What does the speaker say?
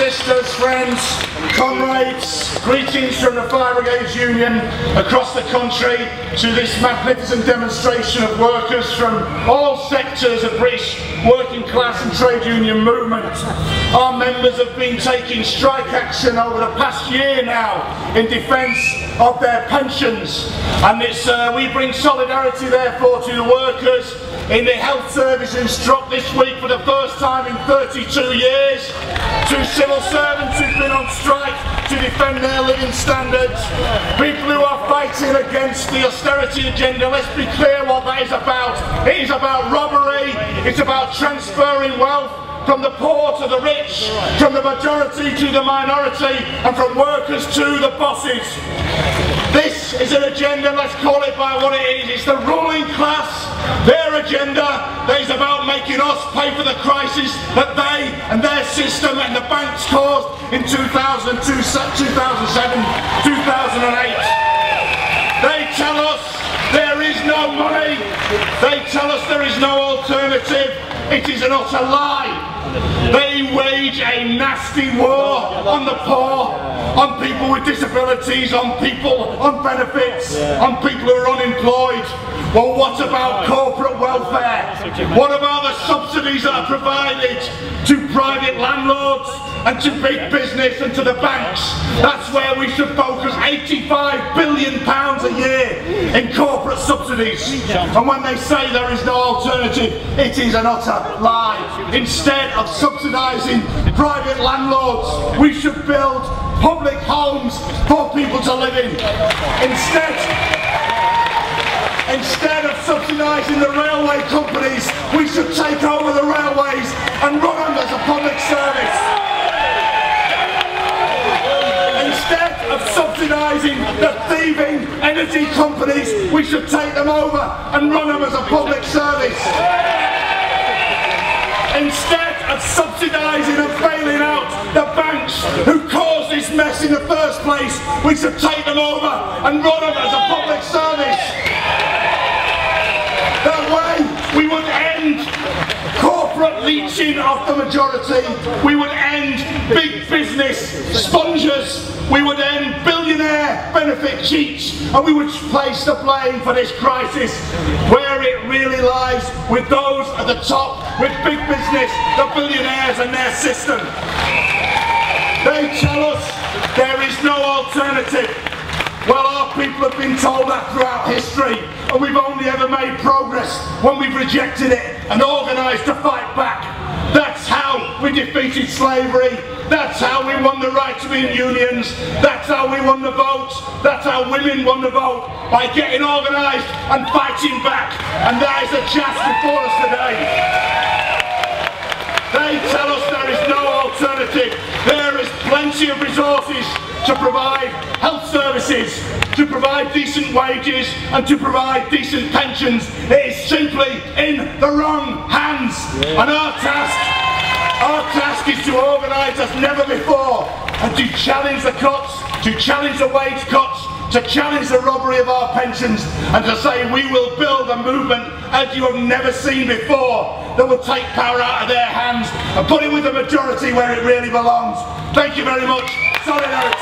sisters, friends, comrades, greetings from the Fire Brigades Union across the country to this magnificent demonstration of workers from all sectors of British working class and trade union movement. Our members have been taking strike action over the past year now in defence of their pensions and it's, uh, we bring solidarity therefore to the workers in the health services struck this week for the first time in 32 years, to civil servants who've been on strike to defend their living standards, people who are fighting against the austerity agenda. Let's be clear what that is about. It is about robbery, it's about transferring wealth from the poor to the rich, from the majority to the minority, and from workers to the bosses. This is an agenda, let's call it by what it is. It's the ruling class, their agenda is about making us pay for the crisis that they and their system and the banks caused in 2002, 2007, 2008. They tell us there is no money. They tell us there is no alternative. It is an utter lie. They wage a nasty war on the poor, on people with disabilities, on people on benefits, on people who are unemployed. Well, what about corporate welfare? What about the subsidies that are provided to private landlords and to big business and to the banks? That's where we should focus 85 billion pounds a year in corporate subsidies. And when they say there is no alternative, it is an utter lie. Instead of subsidising private landlords, we should build public homes for people to live in. Instead, instead of subsidising the railway companies, we should take over the railways and run them as a public service. Instead subsidising the thieving energy companies, we should take them over and run them as a public service. Instead of subsidising and bailing out the banks who caused this mess in the first place, we should take them over and run them as a public service. That way we would end corporate leeching of the majority, we would end big business spongers, we would end benefit cheats, and we would place the blame for this crisis where it really lies with those at the top, with big business, the billionaires and their system. They tell us there is no alternative. Well, our people have been told that throughout history, and we've only ever made progress when we've rejected it and organised to fight back. We defeated slavery. That's how we won the right to be in unions. That's how we won the vote. That's how women won the vote, by getting organised and fighting back. And that is the chance before us today. They tell us there is no alternative. There is plenty of resources to provide health services, to provide decent wages and to provide decent pensions. It is simply in the wrong hands. And our task, our task is to organise as never before and to challenge the cuts, to challenge the wage cuts, to challenge the robbery of our pensions and to say we will build a movement as you have never seen before that will take power out of their hands and put it with the majority where it really belongs. Thank you very much. Solidarity.